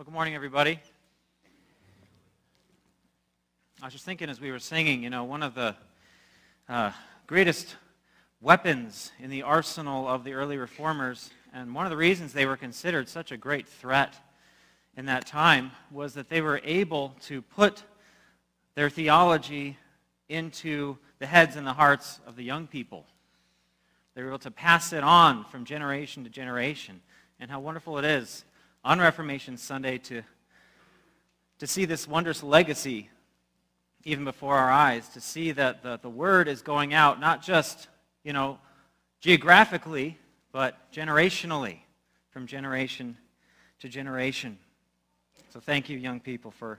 Well, good morning, everybody. I was just thinking as we were singing, you know, one of the uh, greatest weapons in the arsenal of the early reformers, and one of the reasons they were considered such a great threat in that time, was that they were able to put their theology into the heads and the hearts of the young people. They were able to pass it on from generation to generation. And how wonderful it is on Reformation Sunday to, to see this wondrous legacy even before our eyes, to see that the, the word is going out not just, you know, geographically, but generationally, from generation to generation. So thank you, young people, for,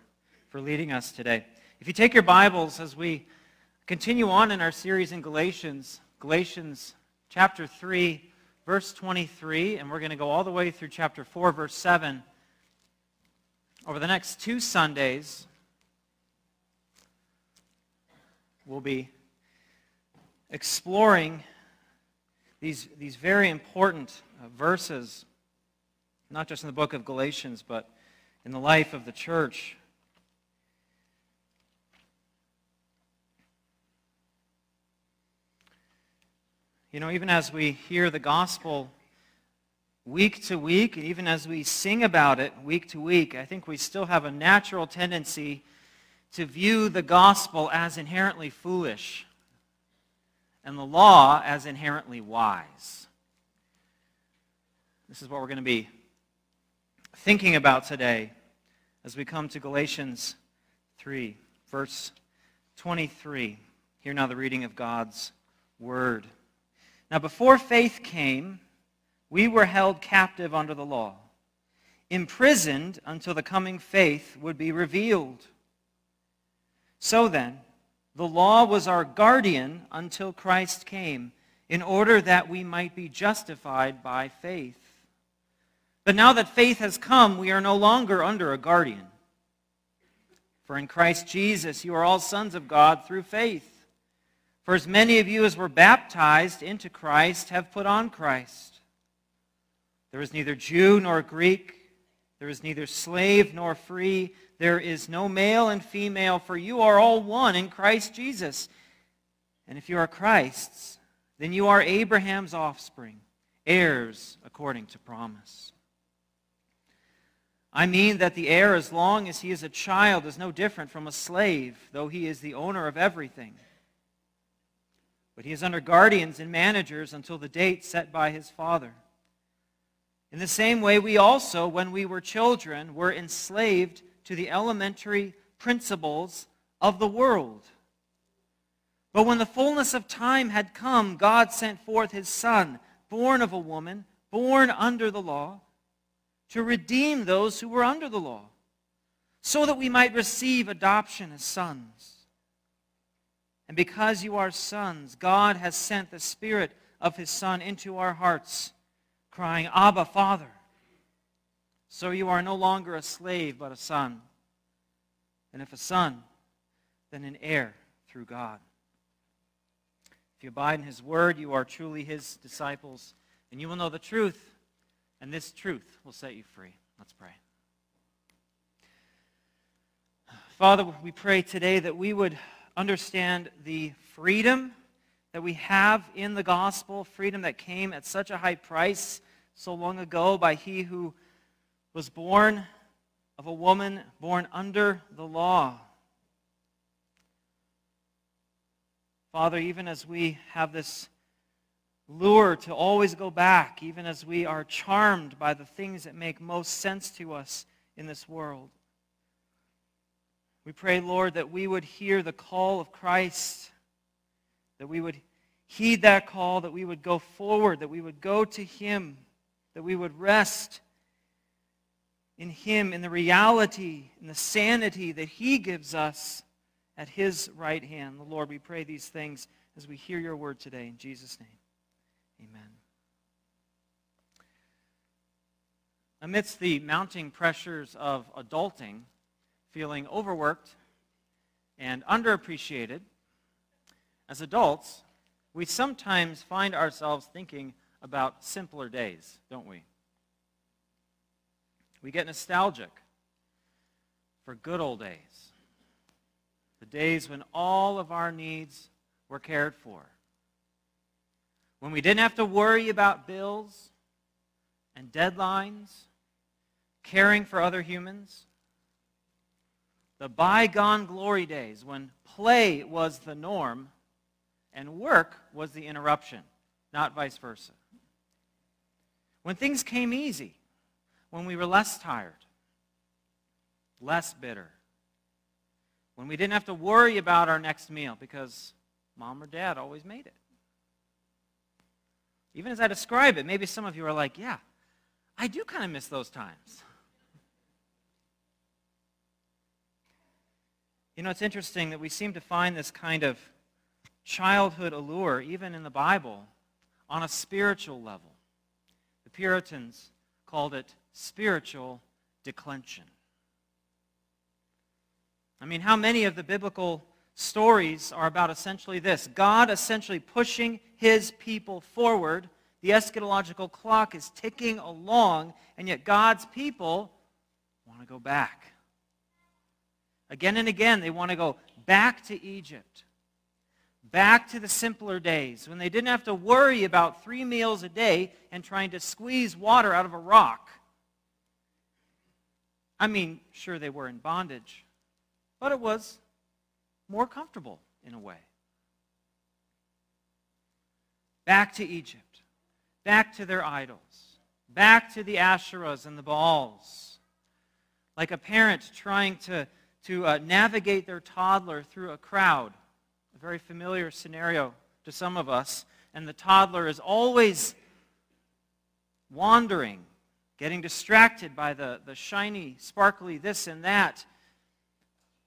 for leading us today. If you take your Bibles as we continue on in our series in Galatians, Galatians chapter 3, verse 23, and we're going to go all the way through chapter 4, verse 7. Over the next two Sundays, we'll be exploring these, these very important uh, verses, not just in the book of Galatians, but in the life of the church. You know, even as we hear the gospel week to week, and even as we sing about it week to week, I think we still have a natural tendency to view the gospel as inherently foolish and the law as inherently wise. This is what we're going to be thinking about today as we come to Galatians 3, verse 23. Hear now the reading of God's word. Now, before faith came, we were held captive under the law, imprisoned until the coming faith would be revealed. So then, the law was our guardian until Christ came, in order that we might be justified by faith. But now that faith has come, we are no longer under a guardian. For in Christ Jesus you are all sons of God through faith. For as many of you as were baptized into Christ have put on Christ. There is neither Jew nor Greek. There is neither slave nor free. There is no male and female, for you are all one in Christ Jesus. And if you are Christ's, then you are Abraham's offspring, heirs according to promise. I mean that the heir, as long as he is a child, is no different from a slave, though he is the owner of everything. But he is under guardians and managers until the date set by his father. In the same way, we also, when we were children, were enslaved to the elementary principles of the world. But when the fullness of time had come, God sent forth his Son, born of a woman, born under the law, to redeem those who were under the law, so that we might receive adoption as sons. And because you are sons, God has sent the Spirit of His Son into our hearts, crying, Abba, Father. So you are no longer a slave, but a son. And if a son, then an heir through God. If you abide in His Word, you are truly His disciples, and you will know the truth, and this truth will set you free. Let's pray. Father, we pray today that we would understand the freedom that we have in the gospel, freedom that came at such a high price so long ago by he who was born of a woman born under the law. Father, even as we have this lure to always go back, even as we are charmed by the things that make most sense to us in this world, we pray, Lord, that we would hear the call of Christ, that we would heed that call, that we would go forward, that we would go to Him, that we would rest in Him, in the reality, in the sanity that He gives us at His right hand. The Lord, we pray these things as we hear your word today. In Jesus' name, amen. Amidst the mounting pressures of adulting, feeling overworked and underappreciated, as adults, we sometimes find ourselves thinking about simpler days, don't we? We get nostalgic for good old days. The days when all of our needs were cared for. When we didn't have to worry about bills and deadlines, caring for other humans. The bygone glory days when play was the norm and work was the interruption, not vice versa. When things came easy, when we were less tired, less bitter, when we didn't have to worry about our next meal because mom or dad always made it. Even as I describe it, maybe some of you are like, yeah, I do kind of miss those times. You know, it's interesting that we seem to find this kind of childhood allure, even in the Bible, on a spiritual level. The Puritans called it spiritual declension. I mean, how many of the biblical stories are about essentially this God essentially pushing his people forward? The eschatological clock is ticking along, and yet God's people want to go back. Again and again, they want to go back to Egypt, back to the simpler days when they didn't have to worry about three meals a day and trying to squeeze water out of a rock. I mean, sure, they were in bondage, but it was more comfortable in a way. Back to Egypt, back to their idols, back to the Asherahs and the Baals. Like a parent trying to to uh, navigate their toddler through a crowd, a very familiar scenario to some of us. And the toddler is always wandering, getting distracted by the, the shiny, sparkly this and that.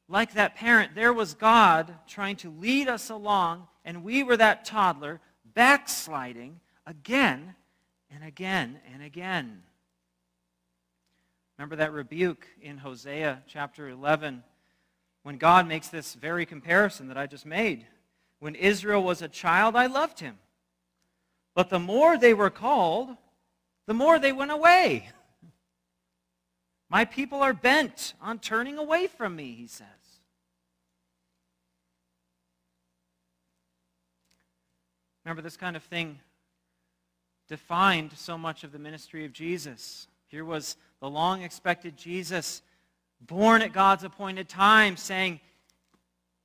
Like that parent, there was God trying to lead us along, and we were that toddler backsliding again and again and again. Remember that rebuke in Hosea chapter 11 when God makes this very comparison that I just made. When Israel was a child, I loved him. But the more they were called, the more they went away. My people are bent on turning away from me, he says. Remember, this kind of thing defined so much of the ministry of Jesus. Here was the long expected Jesus, born at God's appointed time, saying,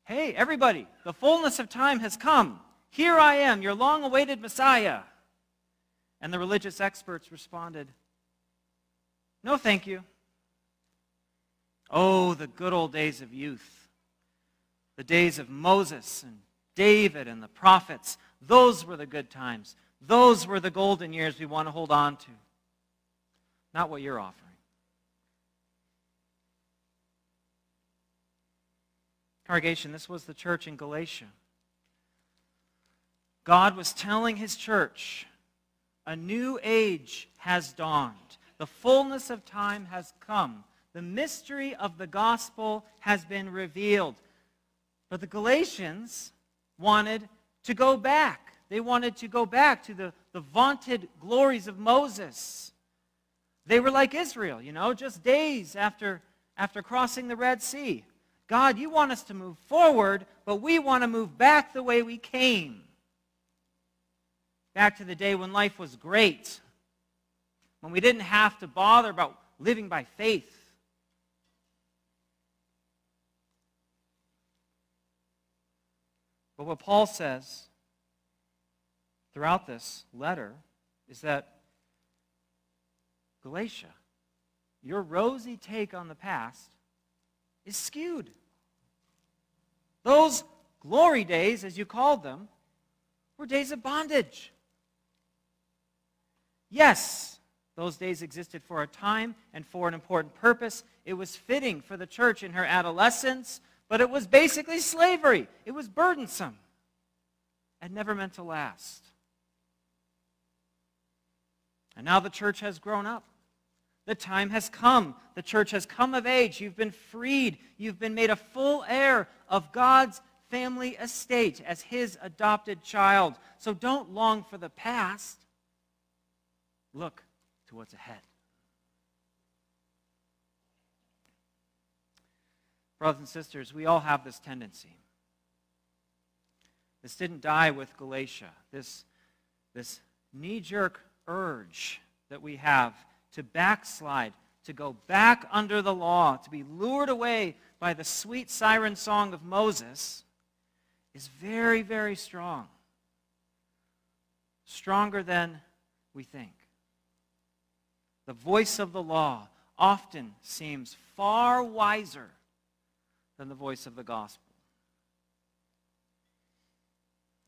Hey, everybody, the fullness of time has come. Here I am, your long awaited Messiah. And the religious experts responded, No, thank you. Oh, the good old days of youth, the days of Moses and David and the prophets. Those were the good times. Those were the golden years we want to hold on to. Not what you're offering. Congregation, this was the church in Galatia. God was telling his church, a new age has dawned. The fullness of time has come. The mystery of the gospel has been revealed. But the Galatians wanted to go back. They wanted to go back to the, the vaunted glories of Moses. They were like Israel, you know, just days after, after crossing the Red Sea. God, you want us to move forward, but we want to move back the way we came. Back to the day when life was great, when we didn't have to bother about living by faith. But what Paul says throughout this letter is that Galatia, your rosy take on the past is skewed. Those glory days, as you called them, were days of bondage. Yes, those days existed for a time and for an important purpose. It was fitting for the church in her adolescence, but it was basically slavery. It was burdensome and never meant to last. And now the church has grown up. The time has come. The church has come of age. You've been freed. You've been made a full heir of God's family estate as his adopted child. So don't long for the past. Look to what's ahead. Brothers and sisters, we all have this tendency. This didn't die with Galatia. This, this knee jerk urge that we have to backslide, to go back under the law, to be lured away by the sweet siren song of Moses is very, very strong. Stronger than we think. The voice of the law often seems far wiser than the voice of the gospel.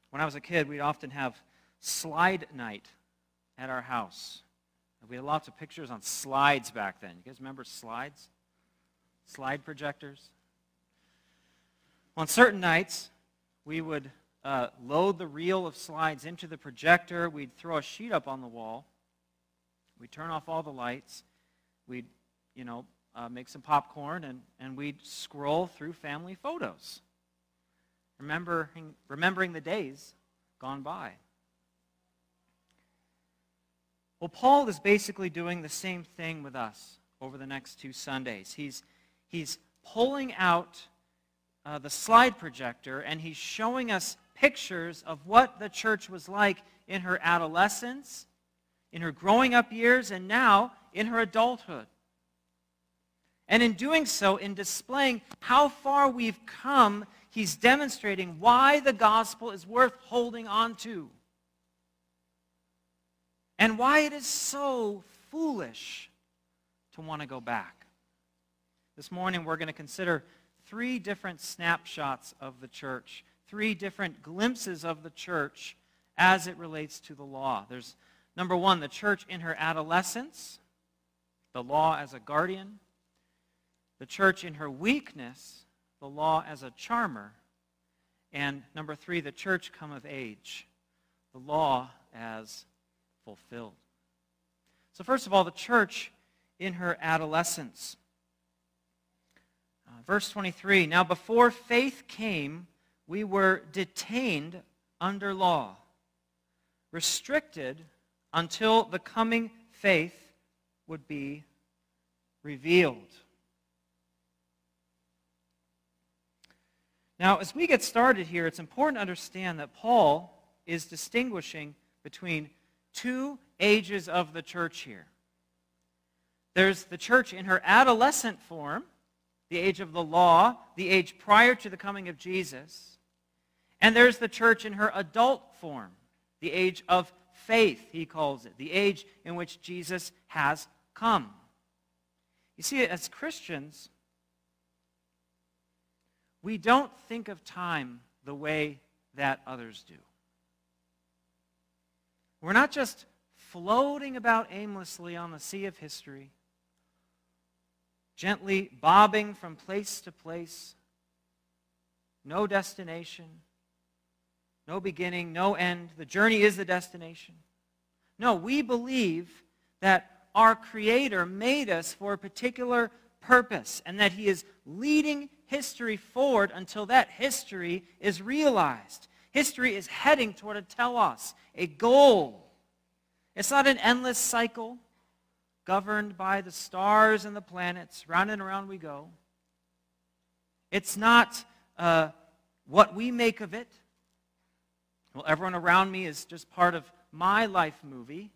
When I was a kid, we'd often have slide night at our house. We had lots of pictures on slides back then. You guys remember slides? Slide projectors? On certain nights, we would uh, load the reel of slides into the projector. We'd throw a sheet up on the wall. We'd turn off all the lights. We'd, you know, uh, make some popcorn, and, and we'd scroll through family photos. Remembering, remembering the days gone by. Well, Paul is basically doing the same thing with us over the next two Sundays. He's, he's pulling out uh, the slide projector and he's showing us pictures of what the church was like in her adolescence, in her growing up years, and now in her adulthood. And in doing so, in displaying how far we've come, he's demonstrating why the gospel is worth holding on to and why it is so foolish to want to go back. This morning, we're going to consider three different snapshots of the church, three different glimpses of the church as it relates to the law. There's number one, the church in her adolescence, the law as a guardian, the church in her weakness, the law as a charmer, and number three, the church come of age, the law as fulfilled. So, first of all, the church in her adolescence. Uh, verse 23 Now, before faith came, we were detained under law, restricted until the coming faith would be revealed. Now, as we get started here, it's important to understand that Paul is distinguishing between two ages of the church here. There's the church in her adolescent form, the age of the law, the age prior to the coming of Jesus. And there's the church in her adult form, the age of faith, he calls it, the age in which Jesus has come. You see, as Christians, we don't think of time the way that others do. We're not just floating about aimlessly on the sea of history, gently bobbing from place to place, no destination, no beginning, no end. The journey is the destination. No, we believe that our Creator made us for a particular purpose and that He is leading history forward until that history is realized. History is heading toward a telos, a goal. It's not an endless cycle governed by the stars and the planets. Round and around we go. It's not uh, what we make of it. Well, everyone around me is just part of my life movie.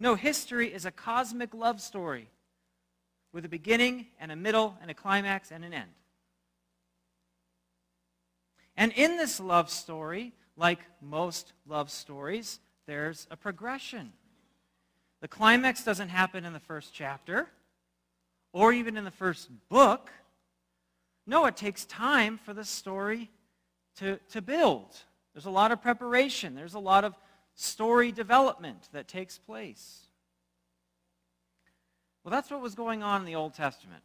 No, history is a cosmic love story with a beginning and a middle and a climax and an end. And in this love story, like most love stories, there's a progression. The climax doesn't happen in the first chapter or even in the first book. No, it takes time for the story to, to build. There's a lot of preparation. There's a lot of story development that takes place. Well, that's what was going on in the Old Testament.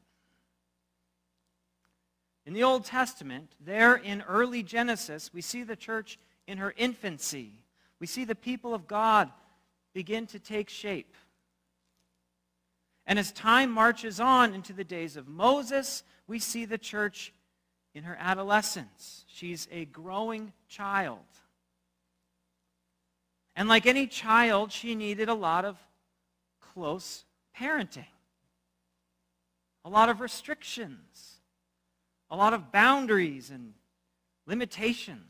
In the Old Testament, there in early Genesis, we see the church in her infancy. We see the people of God begin to take shape. And as time marches on into the days of Moses, we see the church in her adolescence. She's a growing child. And like any child, she needed a lot of close parenting, a lot of restrictions a lot of boundaries and limitations.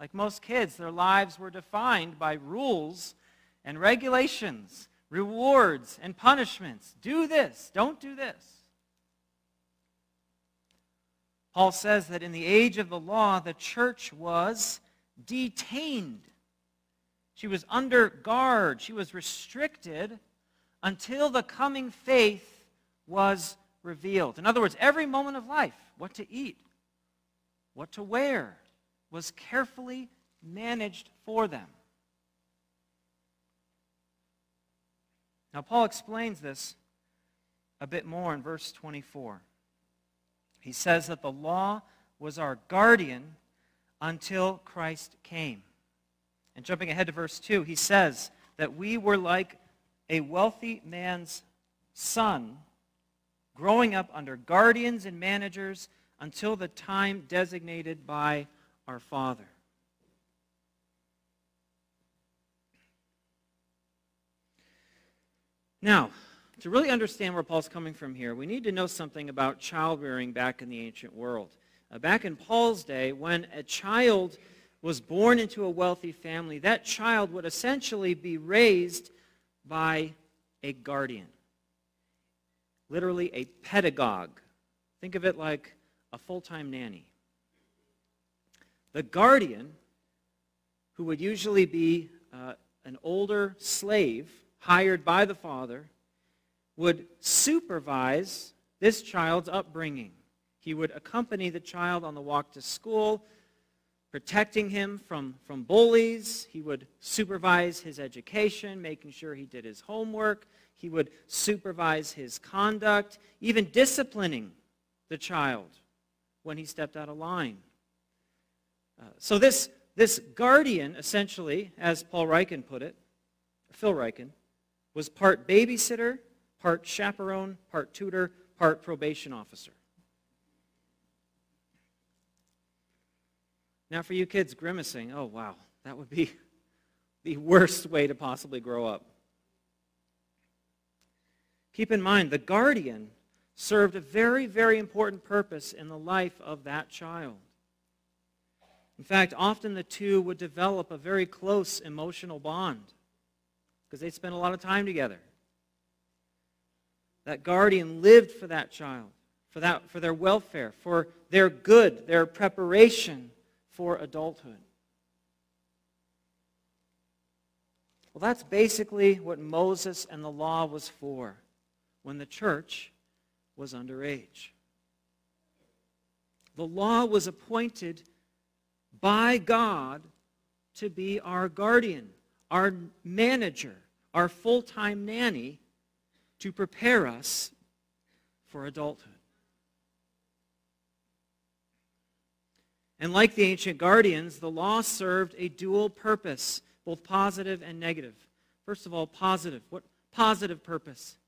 Like most kids, their lives were defined by rules and regulations, rewards and punishments. Do this, don't do this. Paul says that in the age of the law, the church was detained. She was under guard. She was restricted until the coming faith was revealed. In other words, every moment of life, what to eat, what to wear, was carefully managed for them. Now, Paul explains this a bit more in verse 24. He says that the law was our guardian until Christ came. And jumping ahead to verse 2, he says that we were like a wealthy man's son, growing up under guardians and managers until the time designated by our Father. Now, to really understand where Paul's coming from here, we need to know something about child rearing back in the ancient world. Uh, back in Paul's day, when a child was born into a wealthy family, that child would essentially be raised by a guardian, literally a pedagogue. Think of it like a full time nanny. The guardian, who would usually be uh, an older slave hired by the father, would supervise this child's upbringing. He would accompany the child on the walk to school, protecting him from, from bullies. He would supervise his education, making sure he did his homework. He would supervise his conduct, even disciplining the child when he stepped out of line. Uh, so this, this guardian, essentially, as Paul Ryken put it, Phil Ryken, was part babysitter, part chaperone, part tutor, part probation officer. Now for you kids grimacing, oh wow, that would be the worst way to possibly grow up. Keep in mind, the guardian served a very, very important purpose in the life of that child. In fact, often the two would develop a very close emotional bond because they spent a lot of time together. That guardian lived for that child, for, that, for their welfare, for their good, their preparation for adulthood. Well, that's basically what Moses and the law was for when the church was underage. The law was appointed by God to be our guardian, our manager, our full time nanny to prepare us for adulthood. And like the ancient guardians, the law served a dual purpose, both positive and negative. First of all, positive. What positive purpose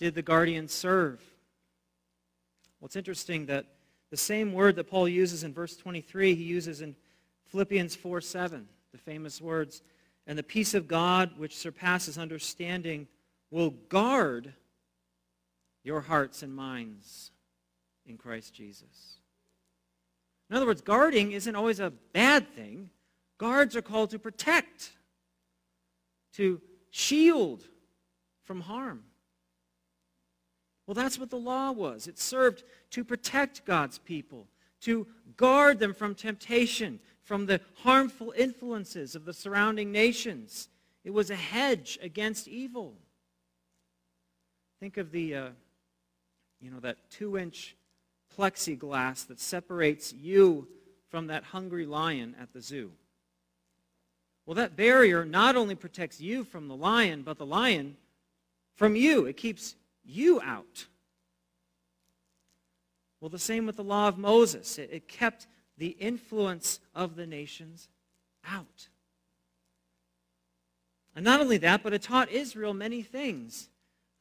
did the guardian serve? Well, it's interesting that the same word that Paul uses in verse 23, he uses in Philippians 4 7, the famous words, and the peace of God, which surpasses understanding, will guard your hearts and minds in Christ Jesus. In other words, guarding isn't always a bad thing. Guards are called to protect, to shield from harm. Well, that's what the law was. It served to protect God's people, to guard them from temptation, from the harmful influences of the surrounding nations. It was a hedge against evil. Think of the, uh, you know, that two-inch plexiglass that separates you from that hungry lion at the zoo. Well, that barrier not only protects you from the lion, but the lion from you. It keeps you out. Well, the same with the law of Moses. It, it kept the influence of the nations out. And not only that, but it taught Israel many things.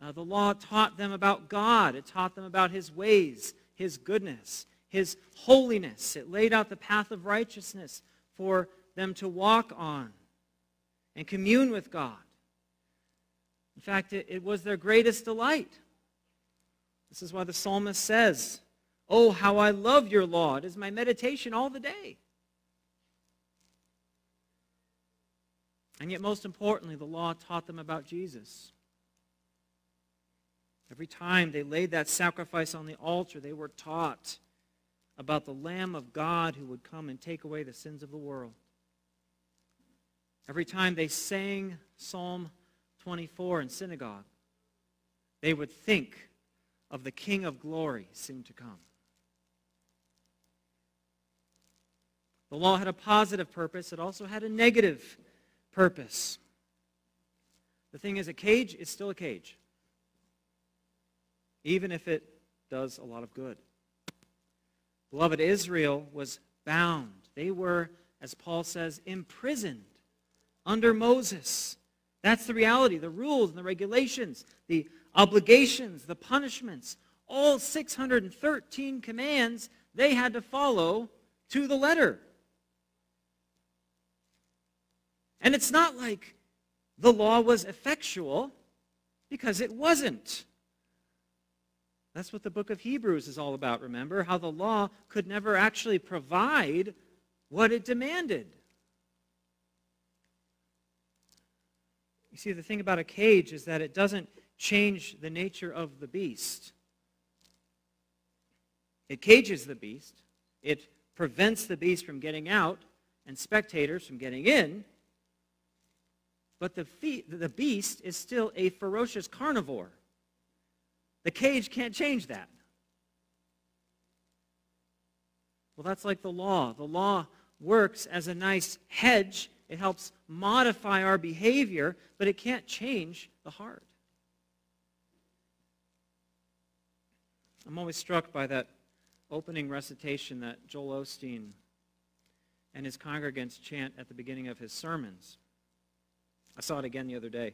Uh, the law taught them about God, it taught them about his ways, his goodness, his holiness. It laid out the path of righteousness for them to walk on and commune with God. In fact, it, it was their greatest delight. This is why the psalmist says, Oh, how I love your law. It is my meditation all the day. And yet, most importantly, the law taught them about Jesus. Every time they laid that sacrifice on the altar, they were taught about the Lamb of God who would come and take away the sins of the world. Every time they sang Psalm 24 in synagogue, they would think of the King of glory soon to come. The law had a positive purpose, it also had a negative purpose. The thing is, a cage is still a cage, even if it does a lot of good. Beloved, Israel was bound. They were, as Paul says, imprisoned under Moses. That's the reality. The rules and the regulations, the obligations, the punishments, all 613 commands they had to follow to the letter. And it's not like the law was effectual, because it wasn't. That's what the book of Hebrews is all about, remember? How the law could never actually provide what it demanded. You see, the thing about a cage is that it doesn't change the nature of the beast. It cages the beast, it prevents the beast from getting out and spectators from getting in, but the, the beast is still a ferocious carnivore. The cage can't change that. Well, that's like the law. The law works as a nice hedge. It helps modify our behavior, but it can't change the heart. I'm always struck by that opening recitation that Joel Osteen and his congregants chant at the beginning of his sermons. I saw it again the other day.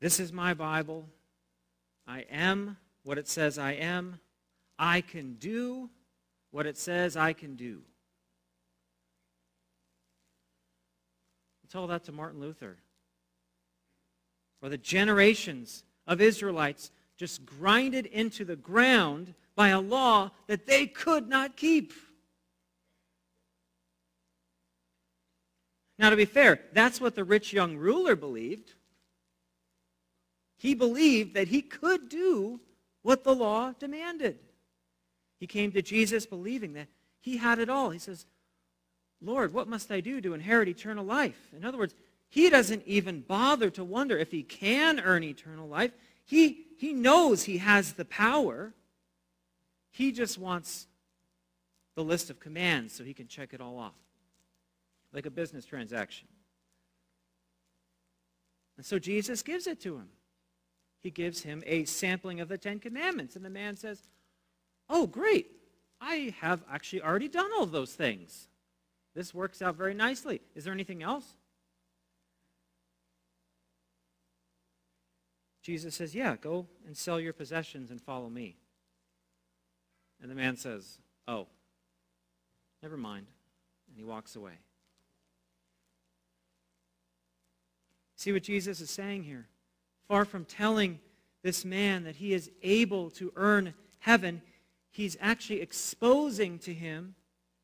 This is my Bible. I am what it says I am. I can do what it says I can do. Tell that to Martin Luther. Or the generations of Israelites just grinded into the ground by a law that they could not keep. Now, to be fair, that's what the rich young ruler believed. He believed that he could do what the law demanded. He came to Jesus believing that he had it all. He says, Lord, what must I do to inherit eternal life? In other words, he doesn't even bother to wonder if he can earn eternal life. He, he knows he has the power. He just wants the list of commands so he can check it all off like a business transaction. And so Jesus gives it to him. He gives him a sampling of the Ten Commandments. And the man says, Oh, great. I have actually already done all those things. This works out very nicely. Is there anything else? Jesus says, Yeah, go and sell your possessions and follow me. And the man says, Oh, never mind. And he walks away. See what Jesus is saying here? Far from telling this man that he is able to earn heaven, he's actually exposing to him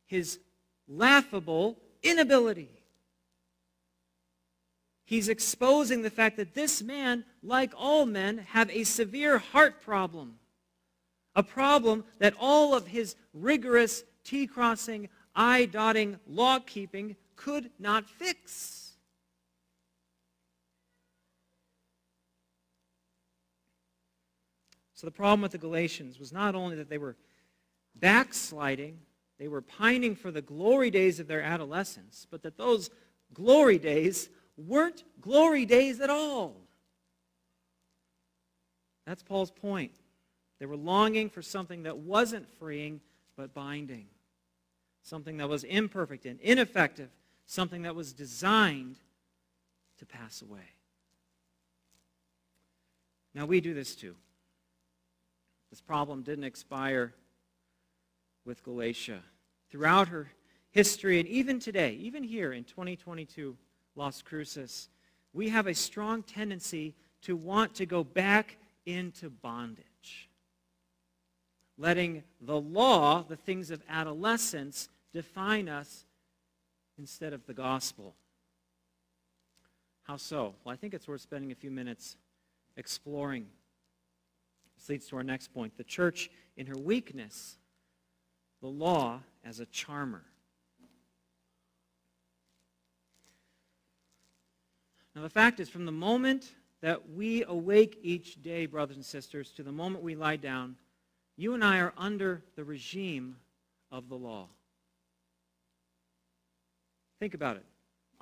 his laughable inability. He's exposing the fact that this man, like all men, have a severe heart problem. A problem that all of his rigorous T-crossing, I-dotting law keeping could not fix. So the problem with the Galatians was not only that they were backsliding, they were pining for the glory days of their adolescence, but that those glory days weren't glory days at all. That's Paul's point. They were longing for something that wasn't freeing, but binding. Something that was imperfect and ineffective. Something that was designed to pass away. Now, we do this too. This problem didn't expire with Galatia. Throughout her history, and even today, even here in 2022, Las Cruces, we have a strong tendency to want to go back into bondage. letting the law, the things of adolescence, define us instead of the gospel. How so? Well, I think it's worth spending a few minutes exploring. This leads to our next point. The church, in her weakness, the law as a charmer. Now, the fact is, from the moment that we awake each day, brothers and sisters, to the moment we lie down, you and I are under the regime of the law. Think about it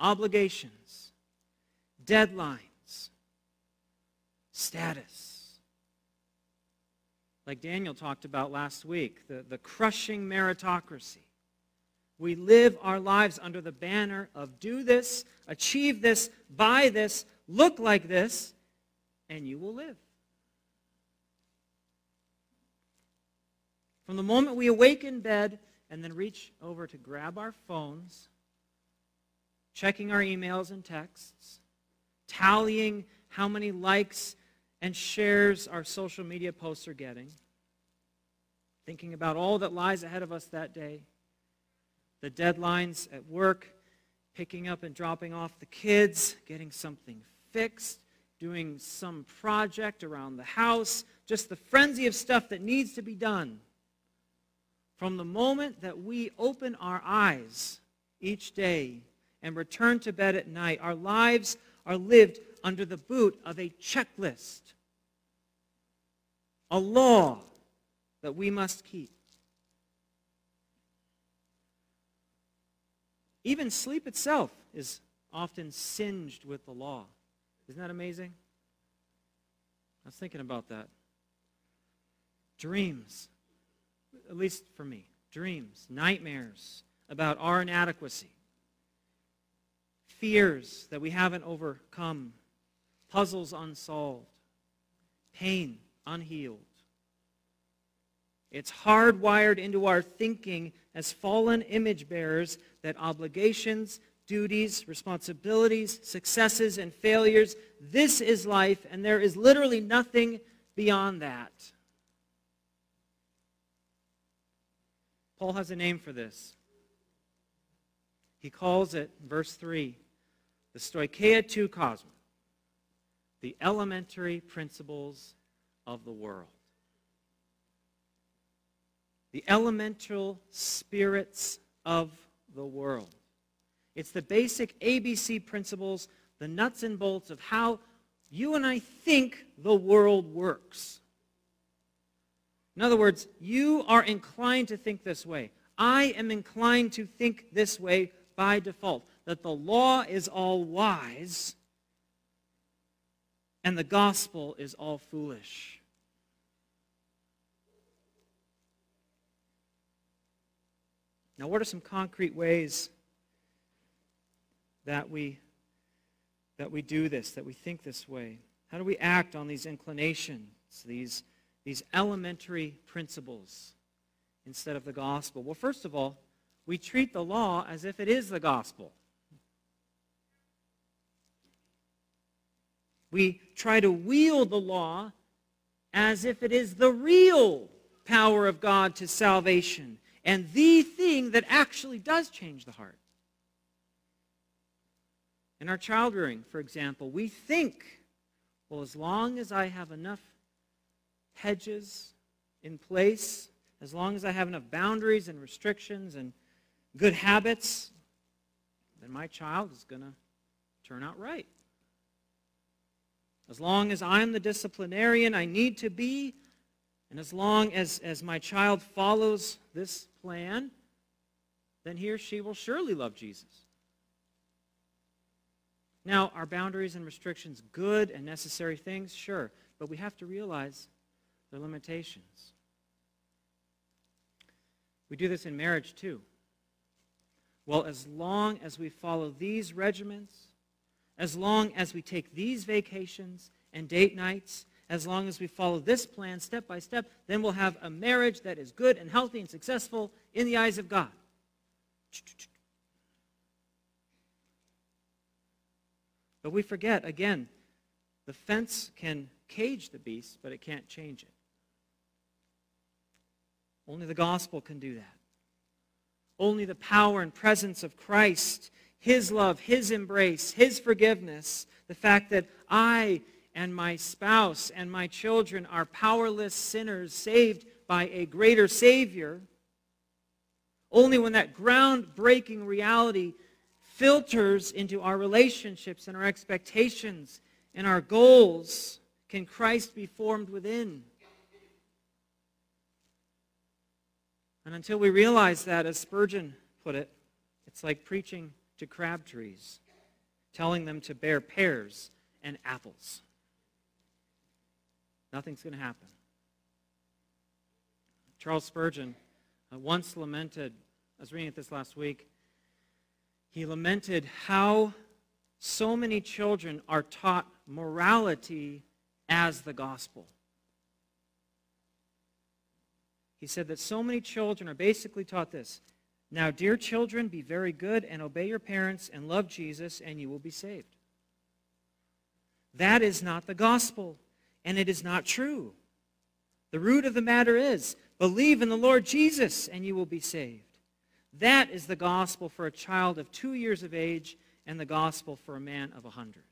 obligations, deadlines, status. Like Daniel talked about last week, the, the crushing meritocracy. We live our lives under the banner of do this, achieve this, buy this, look like this, and you will live. From the moment we awake in bed and then reach over to grab our phones, checking our emails and texts, tallying how many likes and shares our social media posts are getting, thinking about all that lies ahead of us that day, the deadlines at work, picking up and dropping off the kids, getting something fixed, doing some project around the house, just the frenzy of stuff that needs to be done. From the moment that we open our eyes each day and return to bed at night, our lives are lived under the boot of a checklist, a law that we must keep. Even sleep itself is often singed with the law. Isn't that amazing? I was thinking about that. Dreams, at least for me, dreams, nightmares about our inadequacy, fears that we haven't overcome, puzzles unsolved, pain unhealed. It's hardwired into our thinking as fallen image bearers that obligations, duties, responsibilities, successes, and failures, this is life, and there is literally nothing beyond that. Paul has a name for this. He calls it, verse 3, the stoicheia tu cosmos, the elementary principles of the world the elemental spirits of the world. It's the basic ABC principles, the nuts and bolts of how you and I think the world works. In other words, you are inclined to think this way. I am inclined to think this way by default that the law is all wise and the gospel is all foolish. Now, what are some concrete ways that we, that we do this, that we think this way? How do we act on these inclinations, these, these elementary principles instead of the gospel? Well, first of all, we treat the law as if it is the gospel. We try to wield the law as if it is the real power of God to salvation and the thing that actually does change the heart. In our child rearing, for example, we think, well, as long as I have enough hedges in place, as long as I have enough boundaries and restrictions and good habits, then my child is going to turn out right. As long as I'm the disciplinarian I need to be, and as long as, as my child follows this plan, then he or she will surely love Jesus. Now, are boundaries and restrictions good and necessary things? Sure. But we have to realize their limitations. We do this in marriage too. Well, as long as we follow these regiments, as long as we take these vacations and date nights as long as we follow this plan step by step, then we'll have a marriage that is good and healthy and successful in the eyes of God. But we forget, again, the fence can cage the beast, but it can't change it. Only the gospel can do that. Only the power and presence of Christ, His love, His embrace, His forgiveness, the fact that I and my spouse and my children are powerless sinners saved by a greater Savior, only when that groundbreaking reality filters into our relationships and our expectations and our goals can Christ be formed within. And until we realize that, as Spurgeon put it, it's like preaching to crab trees, telling them to bear pears and apples. Nothing's going to happen. Charles Spurgeon uh, once lamented, I was reading it this last week, he lamented how so many children are taught morality as the gospel. He said that so many children are basically taught this. Now, dear children, be very good and obey your parents and love Jesus, and you will be saved. That is not the gospel, and it is not true. The root of the matter is believe in the Lord Jesus, and you will be saved. That is the gospel for a child of two years of age and the gospel for a man of a hundred.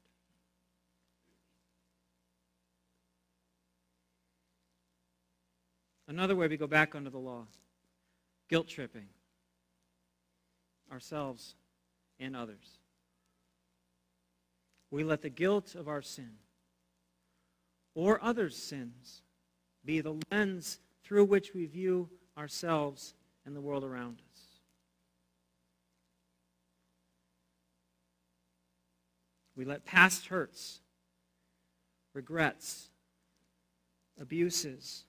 Another way we go back under the law guilt tripping ourselves and others. We let the guilt of our sin or others' sins be the lens through which we view ourselves and the world around us. We let past hurts, regrets, abuses,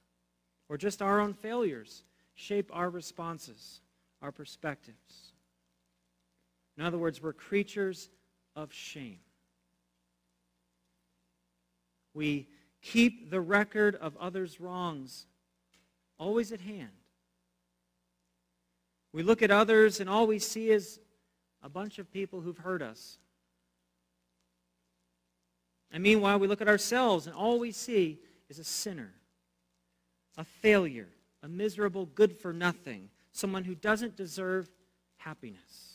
or just our own failures shape our responses, our perspectives. In other words, we're creatures of shame. We keep the record of others' wrongs always at hand. We look at others, and all we see is a bunch of people who've hurt us. And meanwhile, we look at ourselves, and all we see is a sinner a failure, a miserable good for nothing, someone who doesn't deserve happiness.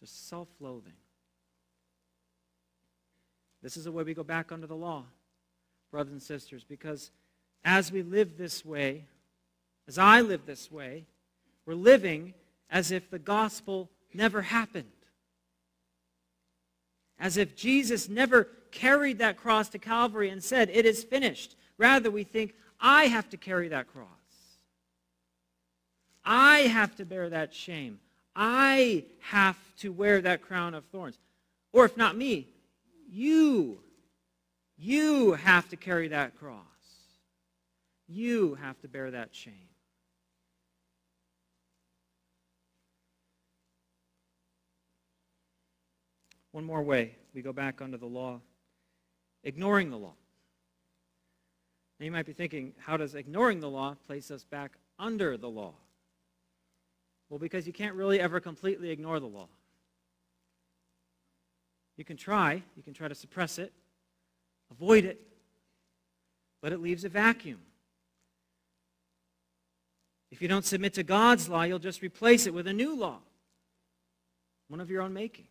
Just self loathing. This is a way we go back under the law, brothers and sisters, because as we live this way, as I live this way, we're living as if the gospel never happened. As if Jesus never carried that cross to Calvary and said, It is finished. Rather, we think, I have to carry that cross. I have to bear that shame. I have to wear that crown of thorns. Or if not me, you. You have to carry that cross. You have to bear that shame. One more way we go back under the law ignoring the law. Now you might be thinking, how does ignoring the law place us back under the law? Well, because you can't really ever completely ignore the law. You can try, you can try to suppress it, avoid it, but it leaves a vacuum. If you don't submit to God's law, you'll just replace it with a new law, one of your own making.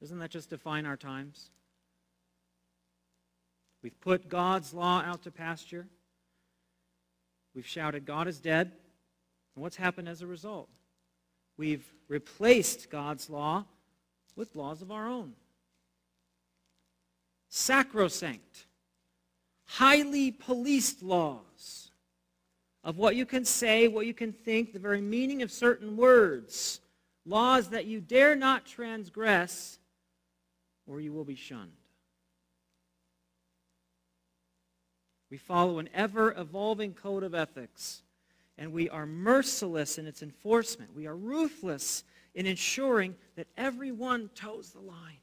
Doesn't that just define our times? We've put God's law out to pasture. We've shouted, God is dead. And what's happened as a result? We've replaced God's law with laws of our own. Sacrosanct, highly policed laws of what you can say, what you can think, the very meaning of certain words. Laws that you dare not transgress or you will be shunned. We follow an ever evolving code of ethics, and we are merciless in its enforcement. We are ruthless in ensuring that everyone toes the line.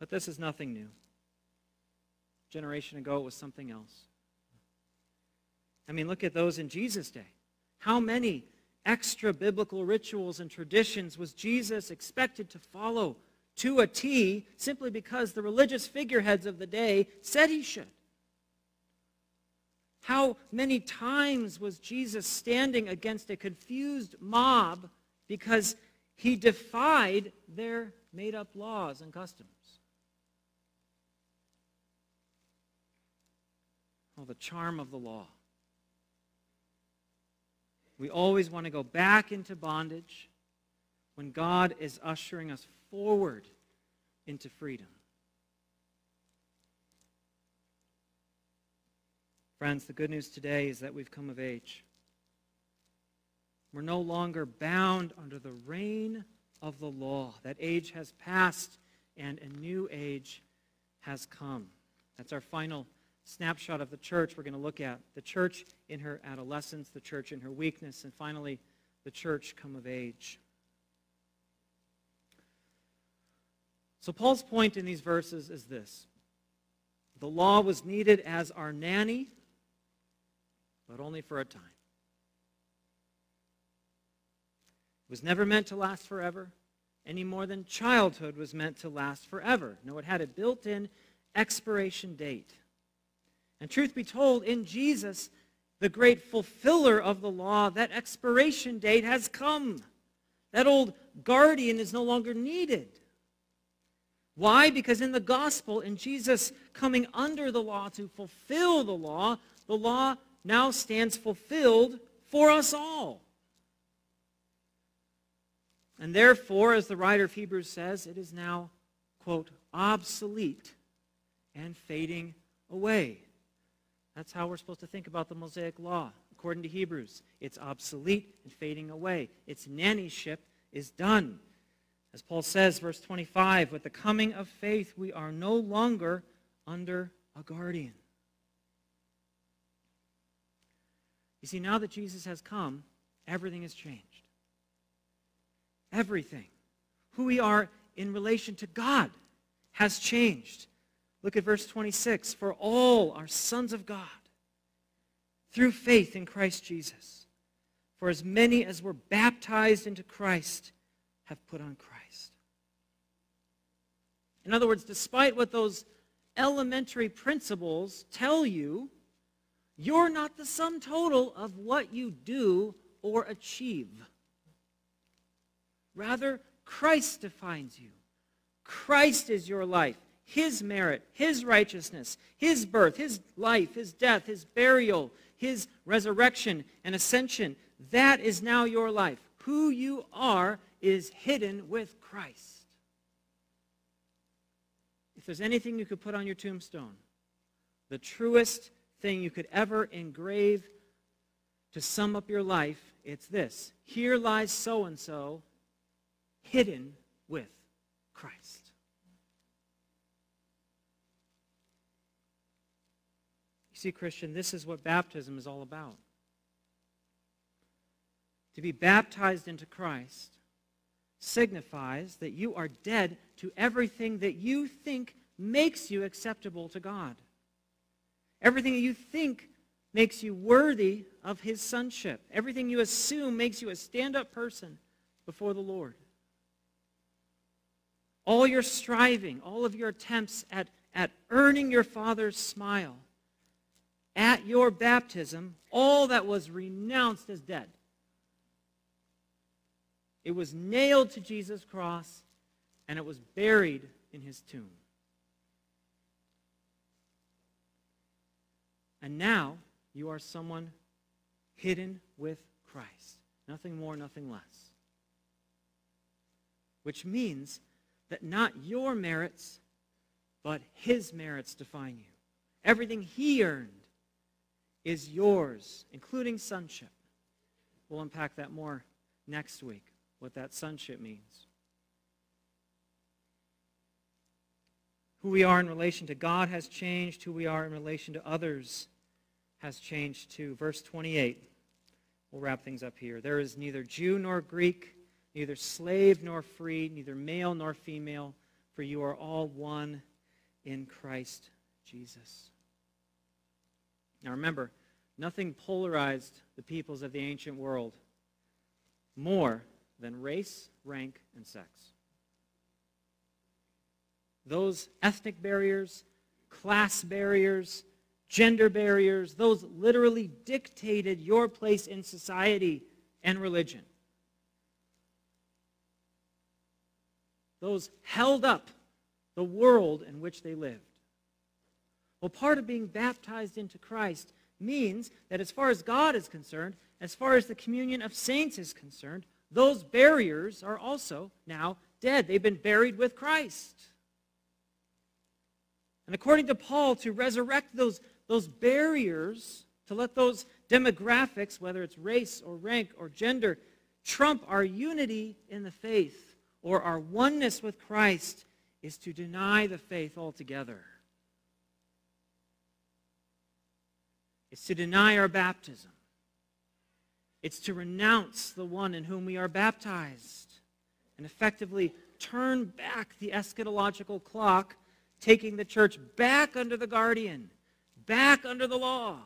But this is nothing new. A generation ago, it was something else. I mean, look at those in Jesus' day. How many extra biblical rituals and traditions was Jesus expected to follow to a T simply because the religious figureheads of the day said he should. How many times was Jesus standing against a confused mob because he defied their made up laws and customs? Oh, the charm of the law. We always want to go back into bondage when God is ushering us forward into freedom. Friends, the good news today is that we've come of age. We're no longer bound under the reign of the law. That age has passed and a new age has come. That's our final snapshot of the church we're going to look at. The church in her adolescence, the church in her weakness, and finally, the church come of age. So, Paul's point in these verses is this the law was needed as our nanny, but only for a time. It was never meant to last forever, any more than childhood was meant to last forever. No, it had a built in expiration date. And truth be told, in Jesus, the great fulfiller of the law, that expiration date has come. That old guardian is no longer needed. Why? Because in the gospel, in Jesus coming under the law to fulfill the law, the law now stands fulfilled for us all. And therefore, as the writer of Hebrews says, it is now, quote, obsolete and fading away. That's how we're supposed to think about the Mosaic Law. According to Hebrews, it's obsolete and fading away. Its nannyship is done. As Paul says, verse 25, with the coming of faith, we are no longer under a guardian. You see, now that Jesus has come, everything has changed. Everything. Who we are in relation to God has changed. Look at verse 26. For all are sons of God through faith in Christ Jesus. For as many as were baptized into Christ have put on Christ. In other words, despite what those elementary principles tell you, you're not the sum total of what you do or achieve. Rather, Christ defines you. Christ is your life, His merit, His righteousness, His birth, His life, His death, His burial, His resurrection and ascension. That is now your life. Who you are is hidden with Christ there's anything you could put on your tombstone, the truest thing you could ever engrave to sum up your life, it's this. Here lies so and so hidden with Christ. You see, Christian, this is what baptism is all about. To be baptized into Christ signifies that you are dead to everything that you think makes you acceptable to God. Everything you think makes you worthy of his sonship. Everything you assume makes you a stand-up person before the Lord. All your striving, all of your attempts at, at earning your Father's smile, at your baptism, all that was renounced as dead. It was nailed to Jesus' cross, and it was buried in his tomb. And now you are someone hidden with Christ. Nothing more, nothing less. Which means that not your merits, but his merits define you. Everything he earned is yours, including sonship. We'll unpack that more next week, what that sonship means. Who we are in relation to God has changed. Who we are in relation to others has changed too. Verse 28. We'll wrap things up here. There is neither Jew nor Greek, neither slave nor free, neither male nor female, for you are all one in Christ Jesus. Now remember, nothing polarized the peoples of the ancient world more than race, rank, and sex. Those ethnic barriers, class barriers, gender barriers, those literally dictated your place in society and religion. Those held up the world in which they lived. Well, part of being baptized into Christ means that as far as God is concerned, as far as the communion of saints is concerned, those barriers are also now dead. They've been buried with Christ. And according to Paul, to resurrect those, those barriers, to let those demographics, whether it's race or rank or gender, trump our unity in the faith or our oneness with Christ, is to deny the faith altogether. It's to deny our baptism. It's to renounce the one in whom we are baptized and effectively turn back the eschatological clock, taking the church back under the guardian, back under the law.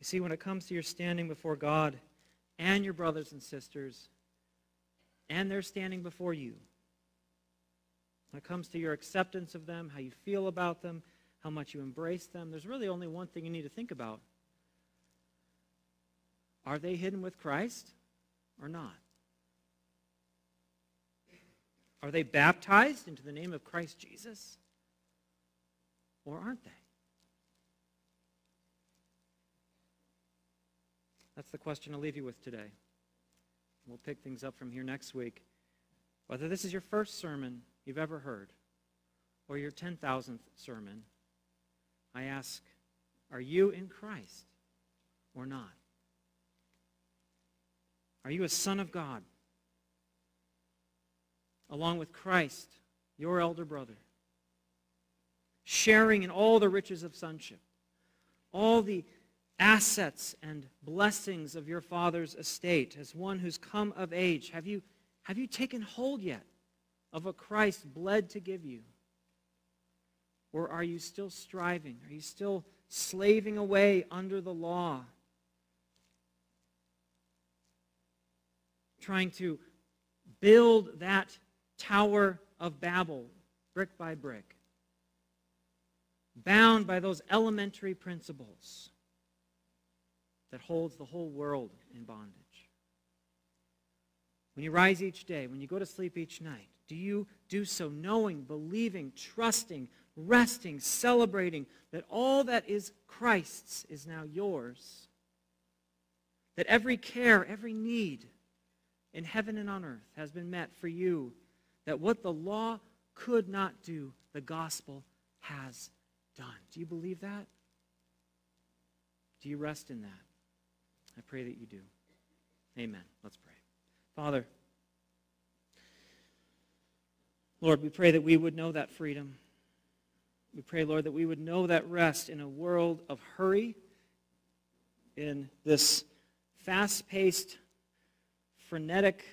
You see, when it comes to your standing before God and your brothers and sisters, and they're standing before you, when it comes to your acceptance of them, how you feel about them, how much you embrace them, there's really only one thing you need to think about. Are they hidden with Christ or not? Are they baptized into the name of Christ Jesus? Or aren't they? That's the question I'll leave you with today. We'll pick things up from here next week. Whether this is your first sermon you've ever heard or your 10,000th sermon, I ask, are you in Christ or not? Are you a son of God? Along with Christ, your elder brother, sharing in all the riches of sonship, all the assets and blessings of your father's estate as one who's come of age? Have you, have you taken hold yet of what Christ bled to give you? Or are you still striving? Are you still slaving away under the law? Trying to build that Tower of Babel brick by brick, bound by those elementary principles that holds the whole world in bondage. When you rise each day, when you go to sleep each night, do you do so knowing, believing, trusting, resting, celebrating that all that is Christ's is now yours? That every care, every need in heaven and on earth has been met for you? That what the law could not do, the gospel has done. Do you believe that? Do you rest in that? I pray that you do. Amen. Let's pray. Father, Lord, we pray that we would know that freedom. We pray, Lord, that we would know that rest in a world of hurry, in this fast paced, frenetic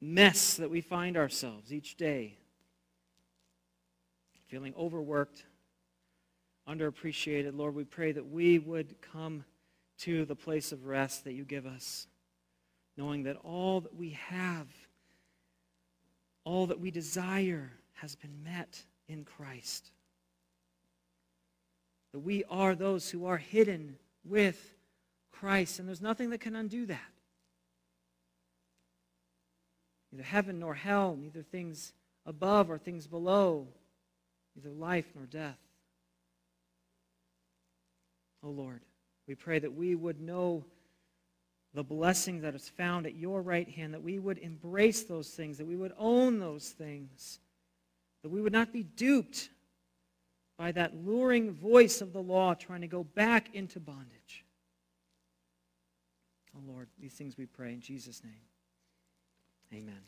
mess that we find ourselves each day. Feeling overworked, underappreciated. Lord, we pray that we would come to the place of rest that you give us, knowing that all that we have, all that we desire, has been met in Christ. That we are those who are hidden with Christ, and there's nothing that can undo that. Neither heaven nor hell, neither things above or things below, neither life nor death. O oh Lord, we pray that we would know the blessing that is found at your right hand, that we would embrace those things, that we would own those things, that we would not be duped by that luring voice of the law trying to go back into bondage. Oh Lord, these things we pray in Jesus' name. Amen.